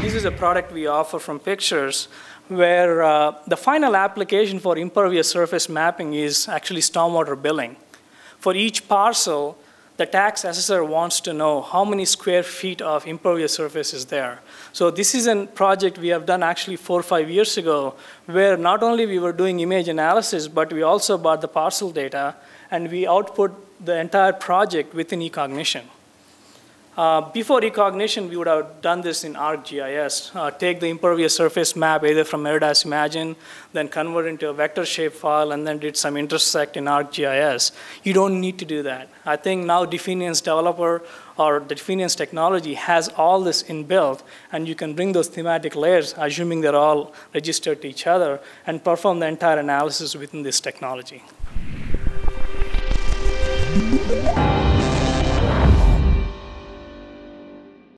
This is a product we offer from Pixxures where uh, the final application for impervious surface mapping is actually stormwater billing. For each parcel, the tax assessor wants to know how many square feet of impervious surface is there. So this is a project we have done actually four or five years ago, where not only we were doing image analysis, but we also bought the parcel data, and we output the entire project within eCognition. Uh, before eCognition, we would have done this in ArcGIS. Uh, take the impervious surface map, either from ERDAS Imagine, then convert into a vector shape file, and then did some intersect in ArcGIS. You don't need to do that. I think now Definiens developer or the Definiens technology has all this inbuilt, and you can bring those thematic layers, assuming they're all registered to each other, and perform the entire analysis within this technology.